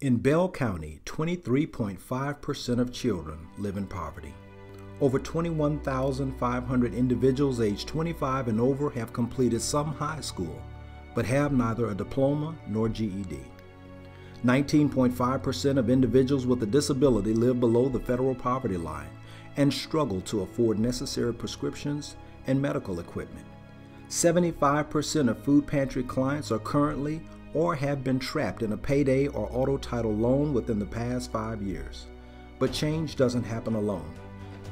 In Bell County, 23.5% of children live in poverty. Over 21,500 individuals aged 25 and over have completed some high school, but have neither a diploma nor GED. 19.5% of individuals with a disability live below the federal poverty line and struggle to afford necessary prescriptions and medical equipment. 75% of food pantry clients are currently or have been trapped in a payday or auto title loan within the past five years. But change doesn't happen alone.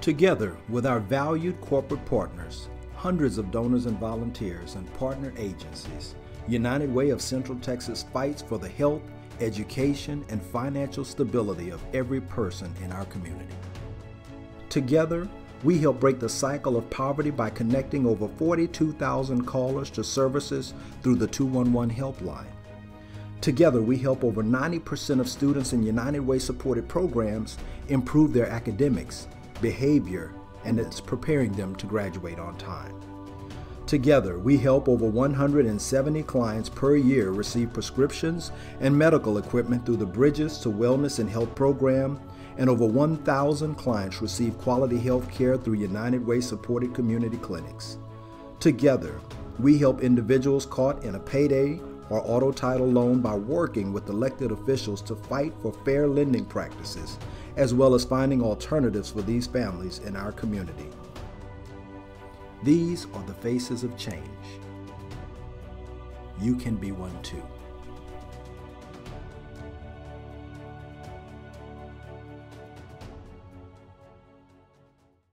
Together with our valued corporate partners, hundreds of donors and volunteers, and partner agencies, United Way of Central Texas fights for the health, education, and financial stability of every person in our community. Together, we help break the cycle of poverty by connecting over 42,000 callers to services through the 211 helpline. Together, we help over 90% of students in United Way supported programs improve their academics, behavior, and it's preparing them to graduate on time. Together, we help over 170 clients per year receive prescriptions and medical equipment through the Bridges to Wellness and Health program, and over 1,000 clients receive quality health care through United Way supported community clinics. Together, we help individuals caught in a payday or auto title loan by working with elected officials to fight for fair lending practices, as well as finding alternatives for these families in our community. These are the faces of change. You can be one too.